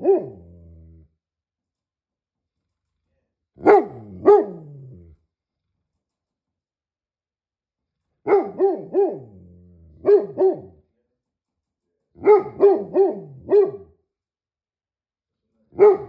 Woo! Woo!